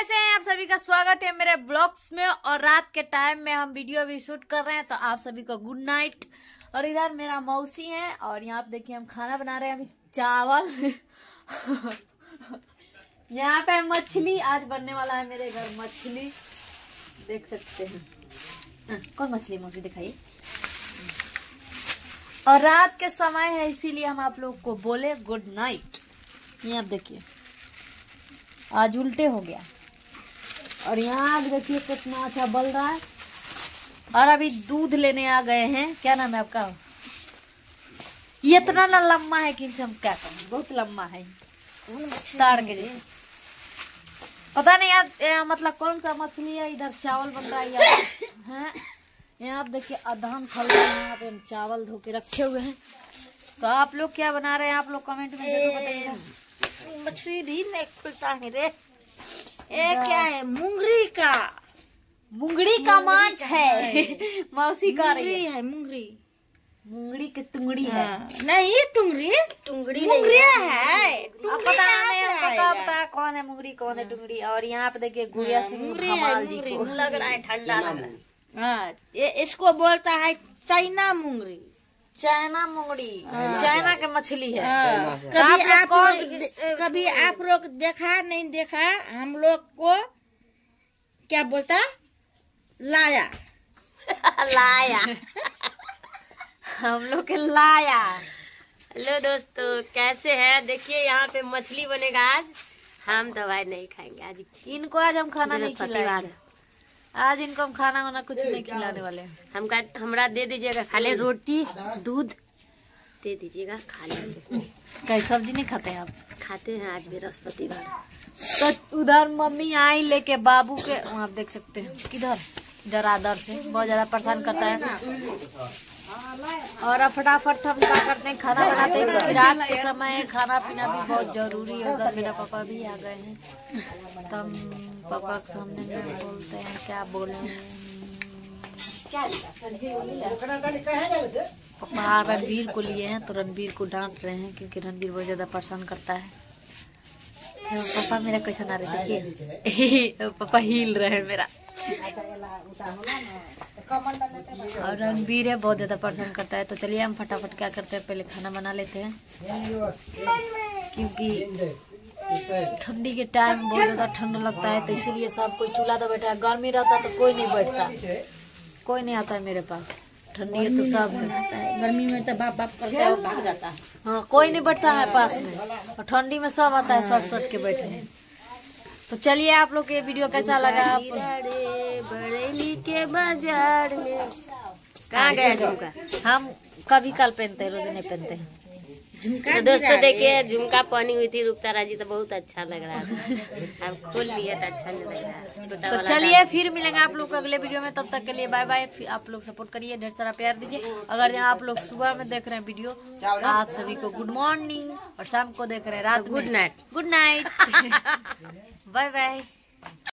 कैसे हैं आप सभी का स्वागत है मेरे ब्लॉग्स में। और रात के टाइम में हम वीडियो भी शूट कर रहे हैं तो आप सभी को गुड नाइट। और इधर मेरा मौसी है और यहाँ पे देखिए हम खाना बना रहे हैं अभी चावल। यहाँ पे मछली आज बनने वाला है मेरे घर मछली। देख सकते हैं। हाँ, कौन मछली मौसी दिखाइए। और रात के समय है इसीलिए हम आप लोग को बोले गुड नाइट। ये आप देखिए आज उल्टे हो गया। और यहाँ आग देखिए कितना अच्छा बल रहा है। और अभी दूध लेने आ गए हैं। क्या नाम है आपका? ये इतना ना लंबा है कि इनसे हम क्या करें बहुत लंबा है। तार के जैसे। पता नहीं यार मतलब कौन सा मछली है? इधर चावल बन रहा है यार हैं? यहाँ आप देखिए, अधान खल रहे हैं। यहाँ पे हम चावल धो के रखे हुए हैं। तो आप लोग क्या बना रहे हैं? आप लोग कमेंट में ज़रूर बताइएगा। मछली भी नहीं खुलता है रे। ये क्या है? मुंगरी का। मुंगड़ी का मांस है। मौसी। का रही है। है मुंगरी। मुंगड़ी की तुंगड़ी है। हाँ, नहीं टुंगरी। टुंगरी मुंगरी है। अब पता नहीं कब पता कौन है मुंगड़ी कौन है टुंगड़ी और यहाँ पे देखिए गुड़िया सिंह मुंगरी है मुंगरी। को। लग रहा है ठंडा। लग रहा है हाँ इसको बोलता है चाइना मुंगरी। चाइना मुंगड़ी। चाइना के मछली है। हाँ, आप कभी आप लोग कभी आप लोग देखा नहीं देखा हम लोग को क्या बोलता? लाया। लाया। हम लोग के लाया। हेलो दोस्तों कैसे हैं? देखिए यहाँ पे मछली बनेगा आज। हम दवाई नहीं खाएँगे। आज इनको आज हम खाना नहीं खिलाएँगे। है। आज इनको हम खाना वाना कुछ नहीं खिलाने वाले हम हमरा दे दीजिएगा खाली रोटी दूध। दे दीजिएगा खा लेंगे कई सब्ज़ी नहीं खाते हैं आप? खाते हैं आज बृहस्पतिवार। तो उधर मम्मी आई लेके बाबू के वहाँ आप देख सकते हैं किधर? इधर आदर से बहुत ज़्यादा परेशान करता है। और फटाफट हम क्या करते हैं? खाना बनाते हैं। क्योंकि रात के समय खाना पीना भी बहुत ज़रूरी है। उधर मेरा पापा भी आ गए हैं। तो हम पापा के सामने में बोलते हैं, क्या बोले? पापा रणबीर को लिए हैं। तो रणबीर को डांट रहे हैं, क्योंकि रणबीर बहुत ज़्यादा परेशान करता है। तो पापा मेरा कैसा ना रहे पापा हिल रहे हैं मेरा। और रणबीर है बहुत ज़्यादा परेशान करता है। तो चलिए हम फटाफट क्या करते हैं पहले खाना बना लेते हैं। क्योंकि ठंडी के टाइम बहुत ज़्यादा ठंड लगता है तो इसीलिए सब कोई चूल्हा तो बैठा है। गर्मी रहता है तो कोई नहीं बैठता। कोई नहीं आता है मेरे पास। ठंडी है तो सब गर्मी में तो बाप बाप करके भाग जाता है। हाँ कोई नहीं बैठता है पास में। और ठंडी में सब आता है सब सट के बैठने। तो चलिए आप लोग के ये वीडियो कैसा लगा? आप बरेली के बाज़ार में। कहाँ गया झुमका हम कभी कल पहनते हैं रोज नहीं पहनते हैं। तो दोस्तों देखिए झुमका पहनी हुई थी रुकतारा जी तो बहुत अच्छा लग रहा था। अब खोल लिए तो अच्छा नहीं लग रहा। छोटा तो चलिए फिर मिलेंगे आप लोग को अगले वीडियो में तब तक के लिए बाय बाय आप लोग सपोर्ट करिए ढेर सारा प्यार दीजिए। अगर जहाँ आप लोग सुबह में देख रहे हैं वीडियो तो आप सभी को गुड मॉर्निंग और शाम को देख रहे हैं रात good night good night bye bye